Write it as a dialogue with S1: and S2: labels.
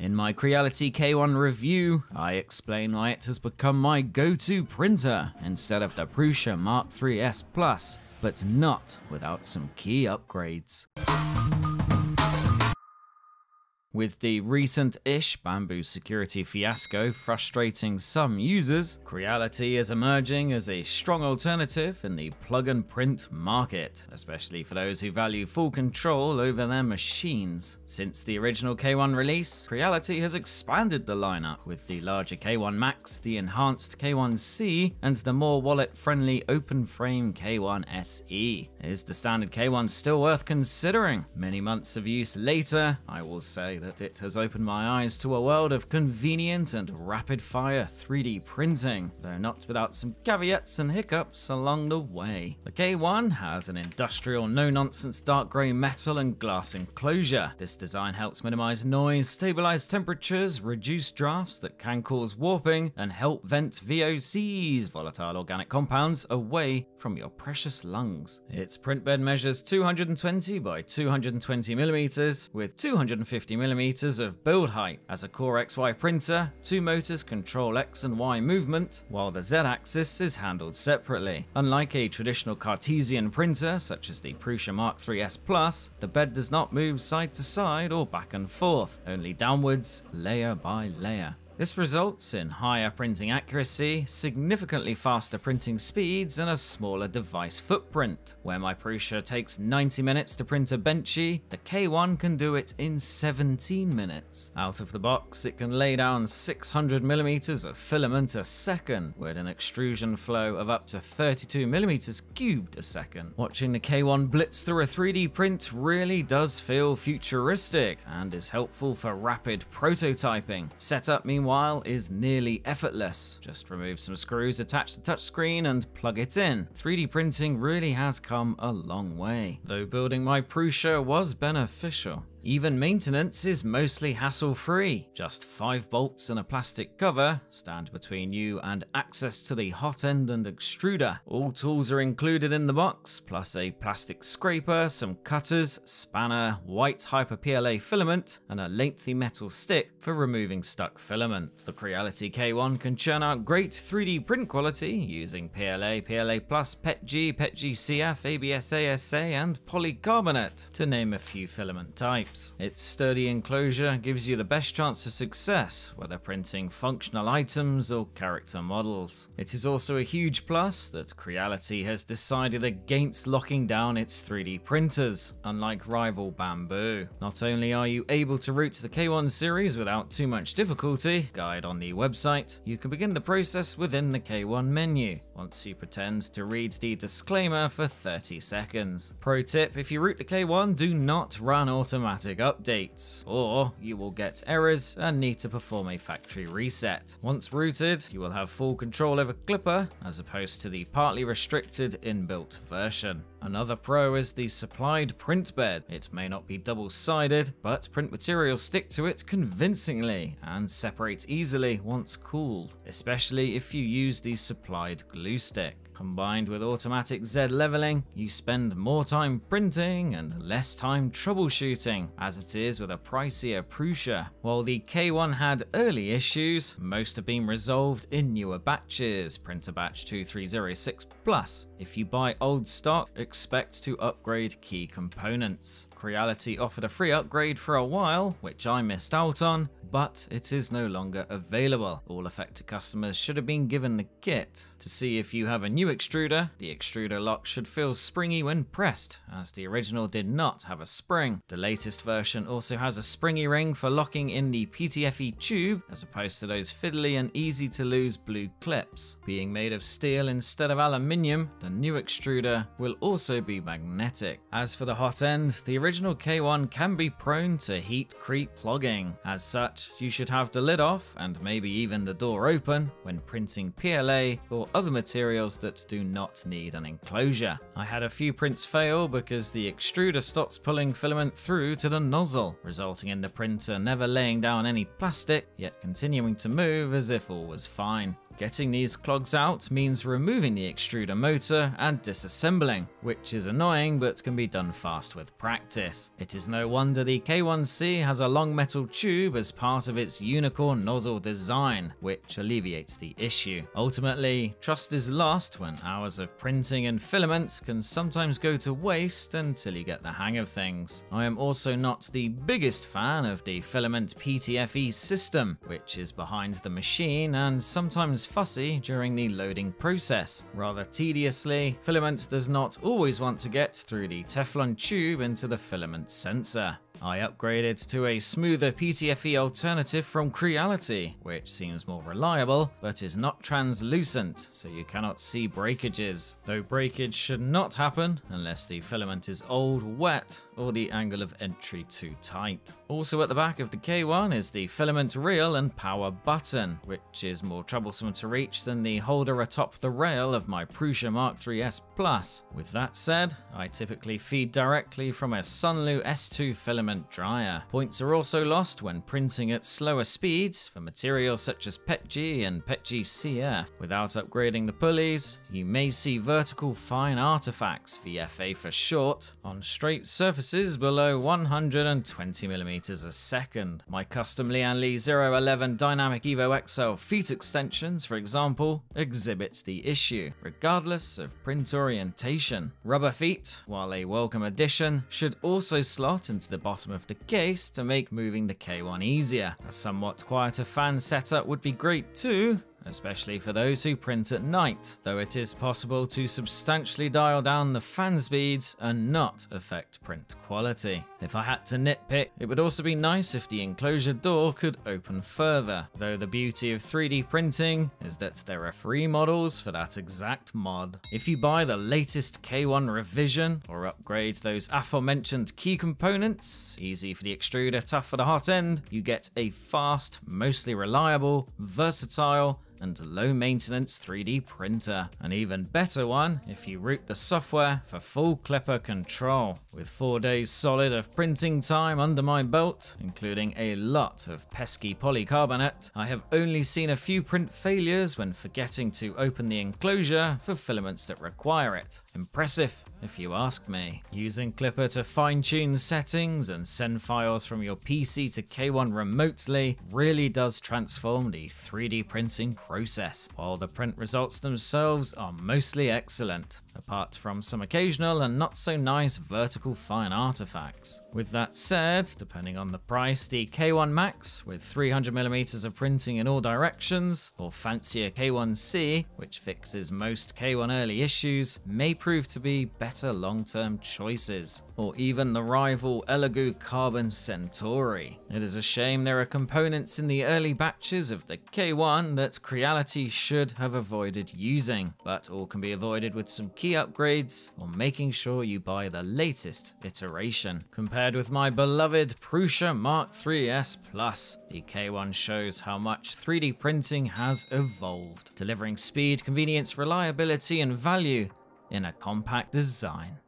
S1: In my Creality K1 review, I explain why it has become my go-to printer instead of the Prusa Mark 3S Plus, but not without some key upgrades. With the recent-ish Bambu security fiasco frustrating some users, Creality is emerging as a strong alternative in the plug-and-print market, especially for those who value full control over their machines. Since the original K1 release, Creality has expanded the lineup with the larger K1 Max, the enhanced K1C, and the more wallet-friendly open-frame K1 SE. Is the standard K1 still worth considering? Many months of use later, I will say that that it has opened my eyes to a world of convenient and rapid-fire 3D printing, though not without some caveats and hiccups along the way. The K1 has an industrial, no-nonsense dark grey metal and glass enclosure. This design helps minimise noise, stabilise temperatures, reduce drafts that can cause warping, and help vent VOCs, volatile organic compounds, away from your precious lungs. Its print bed measures 220 by 220 millimetres, with 250 mm mm of build height. As a Core XY printer, two motors control X and Y movement, while the Z axis is handled separately. Unlike a traditional Cartesian printer, such as the Prusa Mark 3S Plus, the bed does not move side to side or back and forth, only downwards, layer by layer. This results in higher printing accuracy, significantly faster printing speeds, and a smaller device footprint. Where my Prusa takes 90 minutes to print a Benchy, the K1 can do it in 17 minutes. Out of the box, it can lay down 600mm of filament a second, with an extrusion flow of up to 32mm cubed a second. Watching the K1 blitz through a 3D print really does feel futuristic, and is helpful for rapid prototyping. Setup, meanwhile, meanwhile, is nearly effortless. Just remove some screws, attach the touchscreen, and plug it in. 3D printing really has come a long way. Though building my Prusa was beneficial. Even maintenance is mostly hassle-free. Just 5 bolts and a plastic cover stand between you and access to the hot end and extruder. All tools are included in the box, plus a plastic scraper, some cutters, spanner, white Hyper PLA filament, and a lengthy metal stick for removing stuck filament. The Creality K1 can churn out great 3D print quality using PLA, PLA+, PETG, PETG CF, ABS ASA, and polycarbonate, to name a few filament types. Its sturdy enclosure gives you the best chance of success, whether printing functional items or character models. It is also a huge plus that Creality has decided against locking down its 3D printers, unlike rival Bambu. Not only are you able to root the K1 series without too much difficulty, guide on the website, you can begin the process within the K1 menu, once you pretend to read the disclaimer for 30 seconds. Pro tip, if you root the K1, do not run automatic automatic updates, or you will get errors and need to perform a factory reset. Once rooted, you will have full control over Klipper as opposed to the partly restricted inbuilt version. Another pro is the supplied print bed. It may not be double-sided, but print materials stick to it convincingly and separate easily once cooled, especially if you use the supplied glue stick. Combined with automatic Z leveling, you spend more time printing and less time troubleshooting, as it is with a pricier Prusa. While the K1 had early issues, most have been resolved in newer batches, printer batch 2306 Plus. If you buy old stock, expect to upgrade key components. Creality offered a free upgrade for a while, which I missed out on, but it is no longer available. All affected customers should have been given the kit. To see if you have a new extruder, the extruder lock should feel springy when pressed, as the original did not have a spring. The latest version also has a springy ring for locking in the PTFE tube, as opposed to those fiddly and easy to lose blue clips. Being made of steel instead of aluminium, the new extruder will also be magnetic. As for the hot end, the original K1 can be prone to heat creep clogging. As such, you should have the lid off and maybe even the door open when printing PLA or other materials that do not need an enclosure. I had a few prints fail because the extruder stops pulling filament through to the nozzle, resulting in the printer never laying down any plastic, yet continuing to move as if all was fine. Getting these clogs out means removing the extruder motor and disassembling, which is annoying but can be done fast with practice. It is no wonder the K1C has a long metal tube as part of its unicorn nozzle design, which alleviates the issue. Ultimately, trust is lost when hours of printing and filament can sometimes go to waste until you get the hang of things. I am also not the biggest fan of the filament PTFE system, which is behind the machine and sometimes fussy during the loading process. Rather tediously, filament does not always want to get through the Teflon tube into the filament sensor. I upgraded to a smoother PTFE alternative from Creality, which seems more reliable, but is not translucent, so you cannot see breakages. Though breakage should not happen unless the filament is old, wet, or the angle of entry too tight. Also at the back of the K1 is the filament reel and power button, which is more troublesome to reach than the holder atop the rail of my Prusa Mark 3S Plus. With that said, I typically feed directly from a Sunlu S2 filament dryer. Points are also lost when printing at slower speeds for materials such as PETG and PETG CF. Without upgrading the pulleys, you may see vertical fine artifacts, VFA for short, on straight surfaces below 120mm a second. My custom Lian Li O11 Dynamic Evo XL feet extensions, for example, exhibit the issue, regardless of print orientation. Rubber feet, while a welcome addition, should also slot into the bottom bottom of the case to make moving the K1 easier. A somewhat quieter fan setup would be great too, especially for those who print at night, though it is possible to substantially dial down the fan speeds and not affect print quality. If I had to nitpick, it would also be nice if the enclosure door could open further, though the beauty of 3D printing is that there are free models for that exact mod. If you buy the latest K1 revision or upgrade those aforementioned key components, easy for the extruder, tough for the hot end, you get a fast, mostly reliable, versatile, and low maintenance 3D printer. An even better one if you root the software for full Klipper control. With 4 days solid of printing time under my belt, including a lot of pesky polycarbonate, I have only seen a few print failures when forgetting to open the enclosure for filaments that require it. Impressive if you ask me. Using Klipper to fine-tune settings and send files from your PC to K1 remotely really does transform the 3D printing process, while the print results themselves are mostly excellent, apart from some occasional and not so nice vertical fine artifacts. With that said, depending on the price, the K1 Max with 300mm of printing in all directions, or fancier K1C, which fixes most K1 early issues, may prove to be better long-term choices, or even the rival Elegoo Carbon Centauri. It is a shame there are components in the early batches of the K1 that Creality should have avoided using, but all can be avoided with some key upgrades or making sure you buy the latest iteration. Compared with my beloved Prusa Mark 3S Plus, the K1 shows how much 3D printing has evolved, delivering speed, convenience, reliability, and value in a compact design.